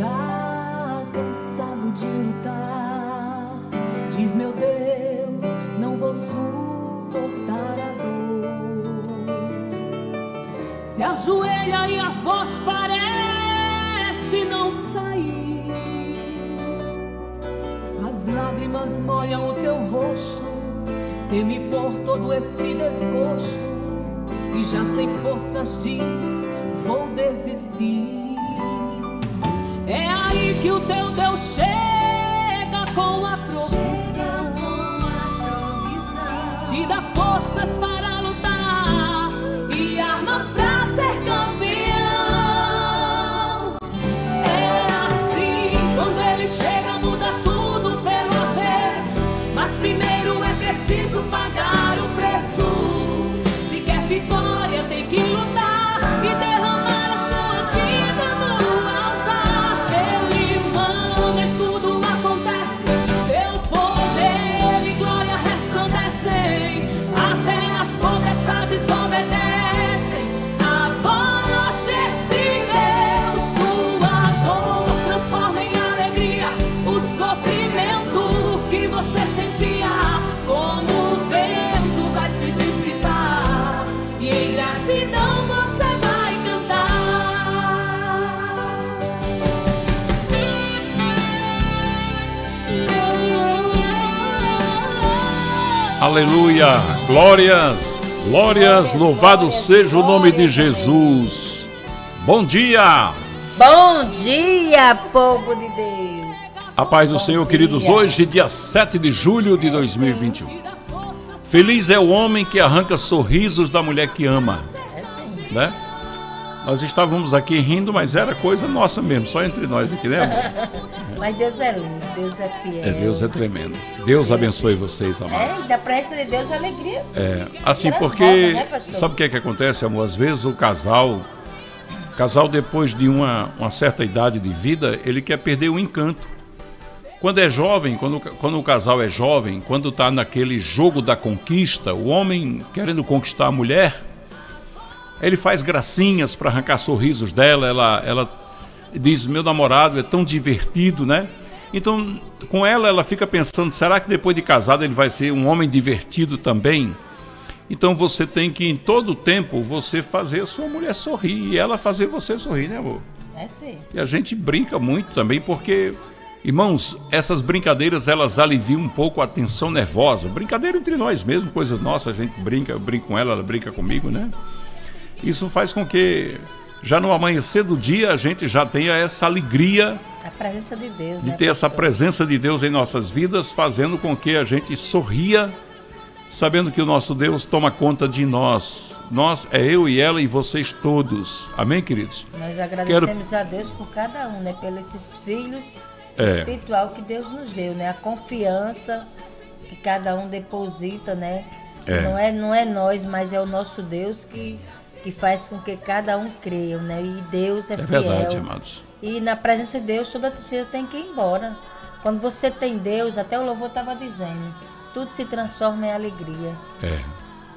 já cansado de lutar. Diz meu Deus, não vou suportar a dor. Se ajoelha e a voz parece não sair. As lágrimas molham o teu rosto. Teme por todo esse desgosto e já sem forças diz que o teu Deus chega com a provisão, te dá forças para lutar Aleluia! Glórias! Glórias! Louvado seja o nome de Jesus! Bom dia! Bom dia, povo de Deus. A paz do Bom Senhor, dia. queridos, hoje, dia 7 de julho de 2021. Feliz é o homem que arranca sorrisos da mulher que ama, É sim. né? Nós estávamos aqui rindo, mas era coisa nossa mesmo, só entre nós aqui, né? amor? Mas Deus é lindo, Deus é fiel. É, Deus é tremendo. Deus abençoe vocês, É, amados. e da presença de Deus é alegria. É, assim, porque né, sabe o que é que acontece, amor? Às vezes o casal, casal depois de uma, uma certa idade de vida, ele quer perder o encanto. Quando é jovem, quando, quando o casal é jovem, quando está naquele jogo da conquista, o homem querendo conquistar a mulher, ele faz gracinhas para arrancar sorrisos dela, ela, ela diz, meu namorado é tão divertido, né? Então, com ela, ela fica pensando, será que depois de casado ele vai ser um homem divertido também? Então você tem que, em todo tempo, você fazer a sua mulher sorrir e ela fazer você sorrir, né, amor? É sim. E a gente brinca muito também, porque, irmãos, essas brincadeiras elas aliviam um pouco a tensão nervosa. Brincadeira entre nós mesmo, coisas nossas, a gente brinca, eu brinco com ela, ela brinca comigo, né? Isso faz com que, já no amanhecer do dia, a gente já tenha essa alegria A presença de Deus. de né, ter essa pastor? presença de Deus em nossas vidas, fazendo com que a gente sorria, sabendo que o nosso Deus toma conta de nós. Nós é eu e ela e vocês todos. Amém, queridos? Nós agradecemos a Deus por cada um, né? Pelos esses filhos É. espiritual que Deus nos deu, né? A confiança que cada um deposita, né? É. Não é não é nós, mas é o nosso Deus que que faz com que cada um creia, né? E Deus é, É fiel. verdade, amados. E na presença de Deus, toda tristeza tem que ir embora. Quando você tem Deus, até o louvor estava dizendo, tudo se transforma em alegria. É.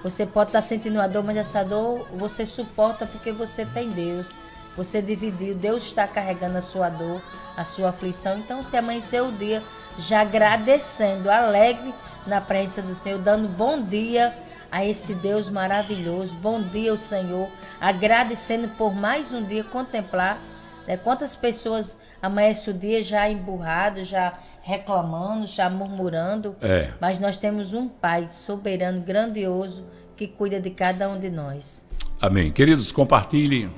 Você pode estar sentindo uma dor, mas essa dor você suporta porque você tem Deus. Você dividiu, Deus está carregando a sua dor, a sua aflição. Então, se amanhecer o dia já agradecendo, alegre na presença do Senhor, dando bom dia a esse Deus maravilhoso. Bom dia, o Senhor. Agradecendo por mais um dia contemplar né, quantas pessoas amanhecem o dia já emburrado, já reclamando, já murmurando. É. Mas nós temos um Pai soberano, grandioso, que cuida de cada um de nós. Amém. Queridos, compartilhe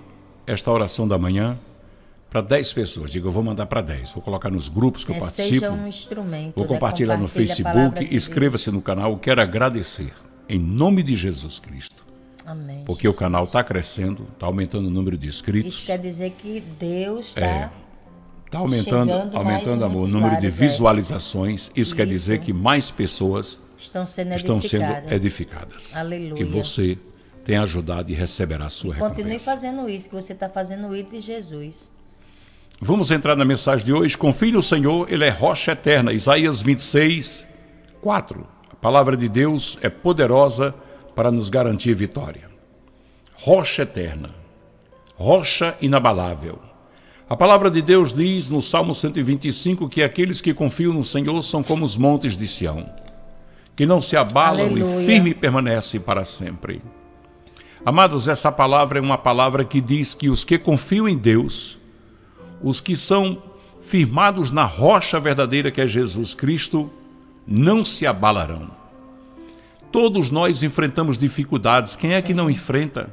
esta oração da manhã para 10 pessoas. Diga, eu vou mandar para 10. Vou colocar nos grupos que eu É, participo. seja um instrumento. Vou né? compartilhar no Facebook. Inscreva-se no canal. Eu Quero agradecer em nome de Jesus Cristo. Amém. Porque o Jesus. canal está crescendo, está aumentando o número de inscritos. Isso quer dizer que Deus está. É. Aumentando, Chegando mais aumentando em amor, o número de é. visualizações. Isso, quer Isso. dizer que mais pessoas Estão sendo estão sendo edificadas. edificadas. Aleluia. E você tem ajudado e receberá a sua Continue recompensa. fazendo isso, que você está fazendo o ídolo de Jesus. Vamos entrar na mensagem de hoje. Confie no Senhor, Ele é rocha eterna. Isaías 26, 4. A palavra de Deus é poderosa para nos garantir vitória. Rocha eterna, rocha inabalável. A palavra de Deus diz no Salmo 125 que aqueles que confiam no Senhor são como os montes de Sião, que não se abalam Aleluia. e firme permanecem para sempre. Amados, essa palavra é uma palavra que diz que os que confiam em Deus, os que são firmados na rocha verdadeira que é Jesus Cristo, não se abalarão. Todos nós enfrentamos dificuldades, quem é que não enfrenta?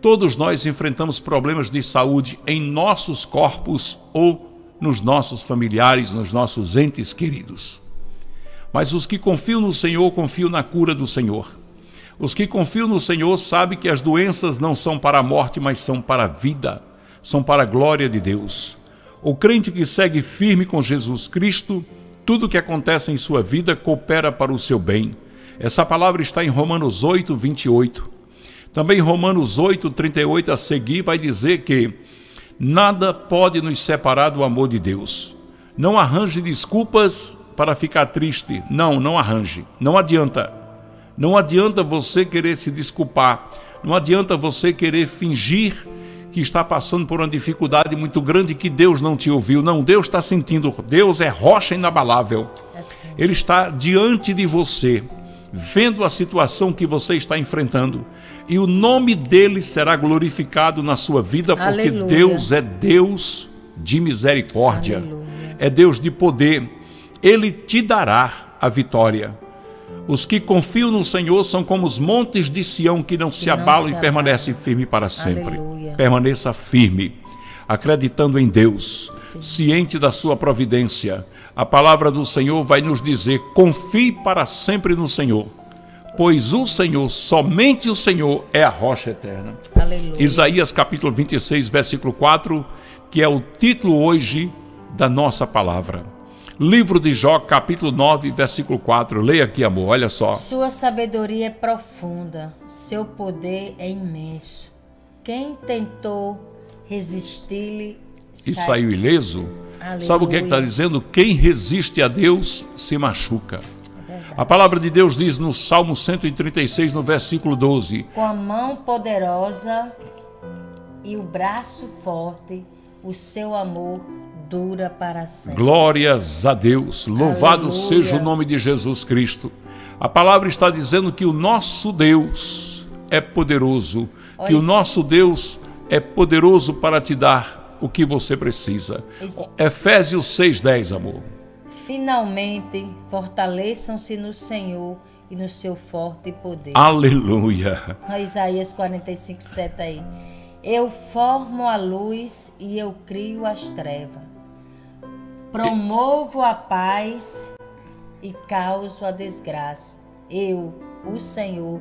Todos nós enfrentamos problemas de saúde em nossos corpos ou nos nossos familiares, nos nossos entes queridos. Mas os que confiam no Senhor confiam na cura do Senhor. Os que confiam no Senhor sabem que as doenças não são para a morte, mas são para a vida, são para a glória de Deus. O crente que segue firme com Jesus Cristo, tudo o que acontece em sua vida coopera para o seu bem. Essa palavra está em Romanos 8, 28. Também Romanos 8, 38 a seguir vai dizer que nada pode nos separar do amor de Deus. Não arranje desculpas para ficar triste. Não, não arranje. Não adianta. Não adianta você querer se desculpar. Não adianta você querer fingir que está passando por uma dificuldade muito grande que Deus não te ouviu. Não, Deus está sentindo. Deus é rocha inabalável. É Ele está diante de você vendo a situação que você está enfrentando. E o nome dele será glorificado na sua vida, porque Aleluia. Deus é Deus de misericórdia, Aleluia. é Deus de poder. Ele te dará a vitória. Os que confiam no Senhor são como os montes de Sião que não que se abalam não e permanecem firmes para sempre. Aleluia. Permaneça firme, acreditando em Deus, ciente da sua providência a palavra do Senhor vai nos dizer: confie para sempre no Senhor, pois o Senhor, somente o Senhor, é a rocha eterna. Aleluia. Isaías capítulo 26, versículo 4, que é o título hoje da nossa palavra. Livro de Jó, capítulo 9, versículo 4. Leia aqui, amor, olha só. Sua sabedoria é profunda, seu poder é imenso. Quem tentou resistir-lhe e saiu ileso? Aleluia. Sabe o que é está dizendo? Quem resiste a Deus se machuca. É a palavra de Deus diz no Salmo 136, no versículo 12: Com a mão poderosa e o braço forte, o seu amor dura para sempre. Glórias a Deus, louvado Aleluia. seja o nome de Jesus Cristo. A palavra está dizendo que o nosso Deus é poderoso, que o nosso Deus é poderoso para te dar o que você precisa. Efésios 6,10, amor. Finalmente, fortaleçam-se no Senhor e no seu forte poder. Aleluia. Isaías 45, 7 aí. Eu formo a luz e eu crio as trevas. Promovo a paz e causo a desgraça. Eu, o Senhor,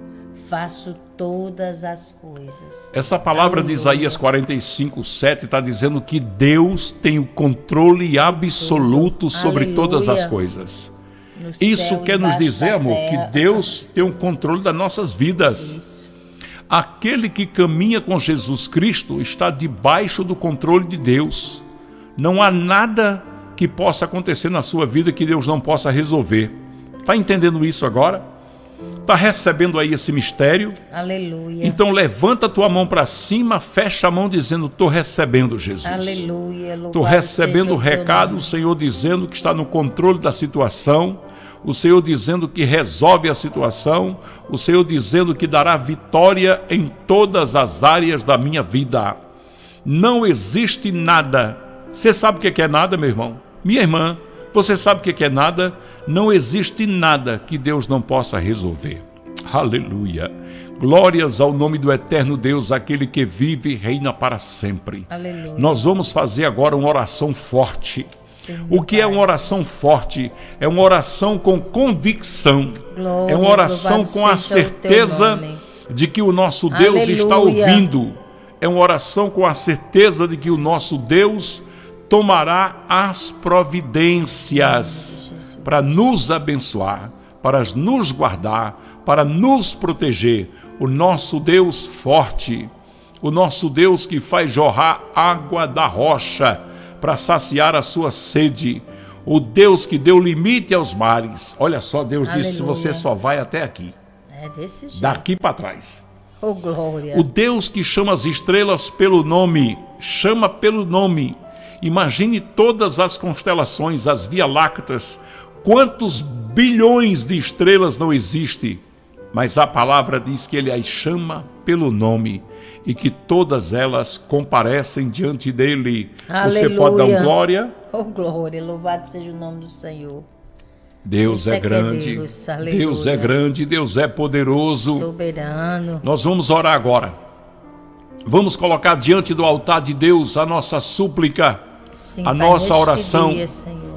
faço todas as coisas. Essa palavra Aleluia. de Isaías 45, 7 está dizendo que Deus tem o controle absoluto sobre Aleluia. todas as coisas. No Isso quer nos dizer, amor, que Deus tem o controle das nossas vidas. Isso. Aquele que caminha com Jesus Cristo está debaixo do controle de Deus. Não há nada que possa acontecer na sua vida que Deus não possa resolver. Está entendendo isso agora? Está recebendo aí esse mistério? Aleluia. Então levanta a tua mão para cima, fecha a mão dizendo: Estou recebendo Jesus. Aleluia. Estou recebendo o recado, o Senhor dizendo que está no controle da situação, o Senhor dizendo que resolve a situação, o Senhor dizendo que dará vitória em todas as áreas da minha vida. Não existe nada. Você sabe o que é nada, meu irmão? Minha irmã, você sabe o que é nada? Não existe nada que Deus não possa resolver. Aleluia. Glórias ao nome do eterno Deus, aquele que vive e reina para sempre. Aleluia. Nós vamos fazer agora uma oração forte. Sim, o que é uma oração forte? É uma oração com convicção. Glórias, é uma oração com a certeza de que o nosso Deus Aleluia. está ouvindo. É uma oração com a certeza de que o nosso Deus tomará as providências para nos abençoar, para nos guardar, para nos proteger. O nosso Deus forte, o nosso Deus que faz jorrar água da rocha para saciar a sua sede, o Deus que deu limite aos mares. Olha só, Deus Aleluia. disse: você só vai até aqui. É desse jeito. Daqui para trás. Oh, glória. O Deus que chama as estrelas pelo nome, chama pelo nome Imagine todas as constelações, as Via Lácteas, quantos bilhões de estrelas não existem, mas a palavra diz que ele as chama pelo nome e que todas elas comparecem diante dele. Você Aleluia. pode dar glória? Oh, glória, louvado seja o nome do Senhor. Deus é é é grande, Deus. Deus é grande, Deus é poderoso. Soberano. Nós vamos orar agora. Vamos colocar diante do altar de Deus a nossa súplica, Sim, a nossa oração, dia,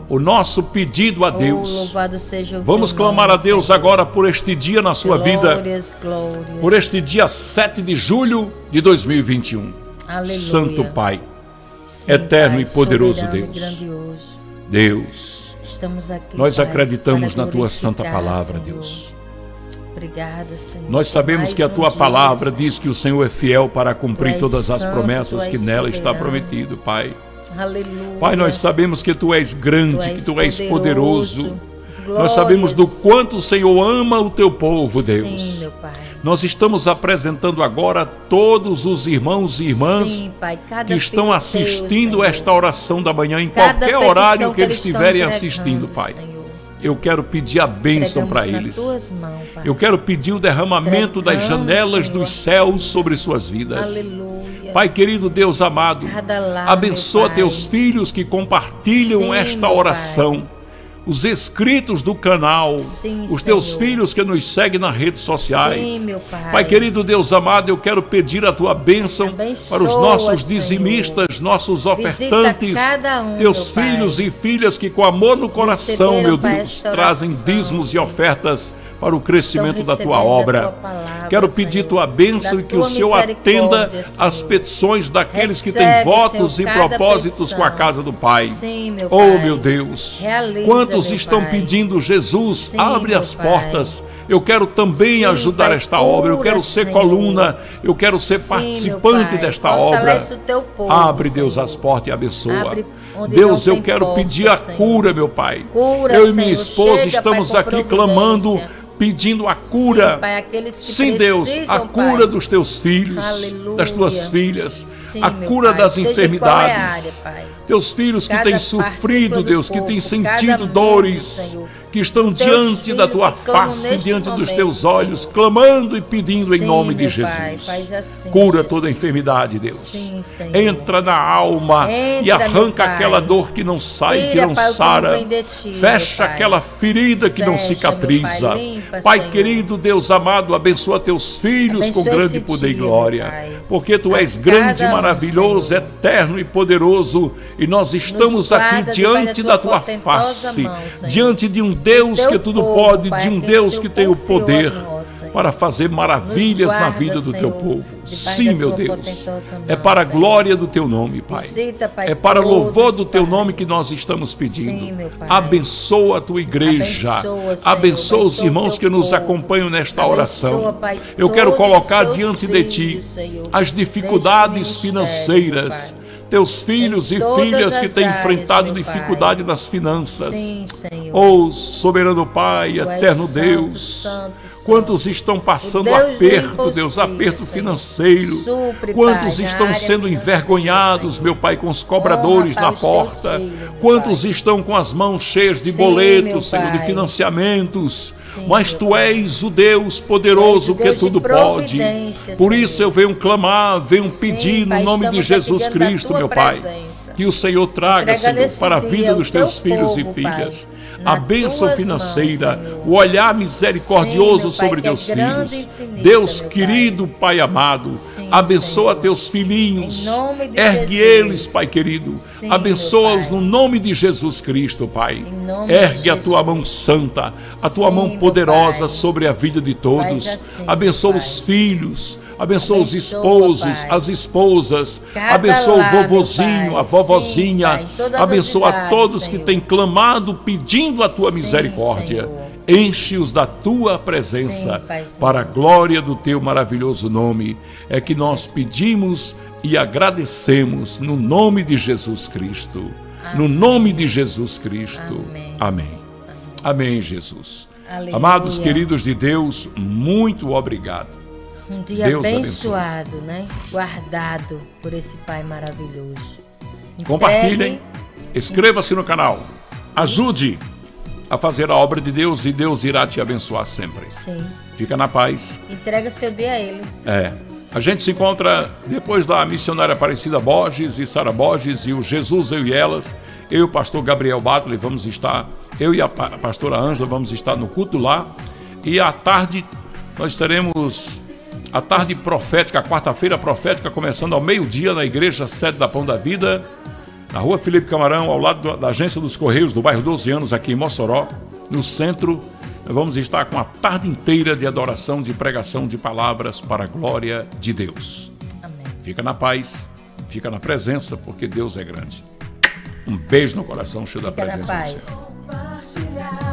o nosso pedido a Oh, Deus. louvado seja o Vamos clamar nome, a Deus Senhor. agora por este dia na sua vida, Glórias, glórias. por este dia 7 de julho de 2021. Aleluia. Santo Pai, Sim, eterno Pai, e poderoso soberano e Deus. grandioso. Deus, Estamos aqui. nós acreditamos na tua santa palavra, Senhor. Deus. Obrigada, Senhor. Nós sabemos que a um tua dia, palavra Senhor. diz que o Senhor é fiel para cumprir todas as santo, promessas que nela está prometido, Pai. Aleluia. Pai, nós sabemos que tu és grande, Tu que és tu és poderoso. poderoso. Nós sabemos do Glórias. quanto o Senhor ama o teu povo, Deus. Sim, meu Pai. Nós estamos apresentando agora todos os irmãos e irmãs Sim, Pai. Que estão assistindo teu, esta oração da manhã em Cada qualquer horário que eles estão estiverem assistindo, Pai. Senhor. Eu quero pedir a bênção para eles. mãos. Eu quero pedir o derramamento das Entregamos, janelas Senhor, dos céus sobre suas vidas. Aleluia. Pai querido Deus amado, lar, abençoa teus filhos que compartilham Sim, esta oração. Os inscritos do canal, Sim, os teus Senhor. filhos que nos seguem nas redes sociais. Sim, meu Pai. Pai querido Deus amado, eu quero pedir a tua bênção Abençoa, para os nossos Senhor. dizimistas, nossos Visita ofertantes, um, teus meu Pai. filhos e filhas que com amor no coração, Receberam, meu Deus, trazem dízimos e Senhor. ofertas para o crescimento da tua obra. tua palavra, Quero pedir Senhor, tua bênção e que o Senhor atenda as Senhor. petições daqueles que têm Recebe, votos Senhor, e propósitos petição. com a casa do Pai. Sim, meu Oh, Pai. meu Deus. Realiza, Quantos meu estão Pai. pedindo, Jesus, Sim, abre as portas. Eu quero também Sim, ajudar Pai, esta obra. Eu quero ser Senhor. coluna. Eu quero ser Sim, participante desta obra. Fortalece o teu povo, Abre, Deus, Senhor. as portas e abençoa. Deus, eu quero porta, pedir a Senhor. cura, meu Pai. Cura, eu e minha esposa Chega, estamos aqui clamando. Pedindo a cura. Sim, Pai, que Sim, Deus, a cura Pai. dos teus filhos, Aleluia. das tuas filhas, Sim, a cura das seja enfermidades. é área. Teus filhos que Cada têm partícula sofrido, do Deus, que têm corpo, sentido dores. Que estão teus diante da tua face, diante dos momento, teus olhos, Senhor. clamando e pedindo em Sim, nome de Jesus. Pai, assim, Cura Jesus. toda enfermidade, Deus. Sim. Entra na alma e Entra, meu arranca Pai. aquela dor que não sai, que Tira, não Pai, que não sara. vem de ti, Fecha Pai. aquela ferida que não Fecha, meu cicatriza. Pai. Limpa, Pai querido, Deus amado, abençoa teus filhos Abençoa com grande poder e dia, glória. meu Pai. Porque tu és grande, um, maravilhoso, Senhor. eterno e poderoso. E nós estamos aqui diante da da tua face, mão, diante de um Deus que tudo povo, pode, Pai, de um Deus que tem o poder nós, para fazer maravilhas na vida do teu povo. Sim, meu Deus. É para a glória do teu nome, Pai. Visita, Pai, É para todos, louvor do teu nome que nós estamos pedindo. Sim. Abençoa a tua igreja. Abençoa, Senhor. Abençoa os irmãos que nos acompanham nesta Abençoa, oração. Pai, Eu quero colocar diante de ti Senhor, as dificuldades financeiras. Teus filhos e filhas que têm áreas, enfrentado dificuldade Pai. nas finanças. Sim, Senhor. Oh, soberano Pai, Tu eterno santo, Deus. santo. Quantos estão passando Deus do aperto, Deus, aperto Senhor. financeiro? Supre, Quantos Pai, estão sendo envergonhados, Senhor. meu Pai, com os cobradores Honra, na Pai, porta? filhos, Quantos estão com as mãos cheias de Sim, boletos, Senhor, de financiamentos? Sim, Mas Tu és o Deus poderoso que tudo pode. Por isso eu venho clamar, venho Sim, pedir no nome de Jesus Cristo, meu Pai. Que o Senhor traga, Entrega Senhor, para a vida dos teu teus filhos e povo, filhas. Pai, A bênção financeira, mãos, o olhar misericordioso Sim, Pai, sobre é teus grande filhos. e infinito, Deus meu Pai. querido, Pai amado, Sim, abençoa Senhor. teus filhinhos. Ergue eles, Pai querido. Abençoa-os no nome de Jesus Cristo, Pai. Ergue a tua mão santa, a tua Sim, mão poderosa sobre a vida de todos. Assim, abençoa os filhos, abençoa os Abençoa, esposos, Pai. as esposas, Cada abençoa o vovozinho, Pai. a vovozinha, Sim, Pai, abençoa a todos que Senhor. têm clamado pedindo a tua Sim, misericórdia. Enche-os da tua presença Sim, Pai, para a glória do teu maravilhoso nome. É que nós pedimos e agradecemos no nome de Jesus Cristo. No nome de Jesus Cristo. Amém. Amém. Amém, Jesus. Aleluia. Amados queridos de Deus, muito obrigado. Um dia Deus abençoado, né? Guardado por esse Pai maravilhoso. Entregue- Compartilhem, inscreva-se no canal, ajude a fazer a obra de Deus e Deus irá te abençoar sempre. Sim. Fica na paz. Entrega seu dia a Ele. É. A gente se encontra depois da missionária Aparecida Borges e Sara Borges e o Jesus, eu e elas. Eu e o pastor Gabriel Batley vamos estar, eu e a pastora Ângela vamos estar no culto lá. E à tarde nós teremos a tarde profética, a quarta-feira profética, começando ao meio-dia na igreja sede da Pão da Vida, na rua Felipe Camarão, ao lado da agência dos Correios do bairro 12 anos, aqui em Mossoró, no centro vamos estar com a tarde inteira de adoração, de pregação de palavras para a glória de Deus. Amém. Fica na paz, fica na presença, porque Deus é grande. Um beijo no coração, cheio da presença do Senhor.